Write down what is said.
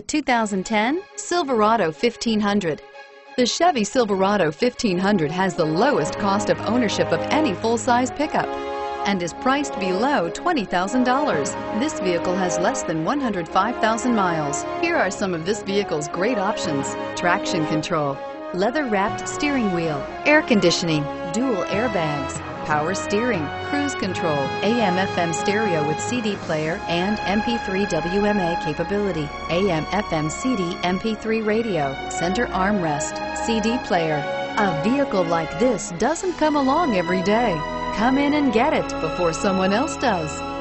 The 2010 Silverado 1500. The Chevy Silverado 1500 has the lowest cost of ownership of any full-size pickup and is priced below $20,000. This vehicle has less than 105,000 miles. Here are some of this vehicle's great options. Traction control, leather-wrapped steering wheel, air conditioning, dual airbags, power steering, cruise control, AM FM stereo with CD player and MP3 WMA capability, AM FM CD MP3 radio, center armrest, CD player. A vehicle like this doesn't come along every day. Come in and get it before someone else does.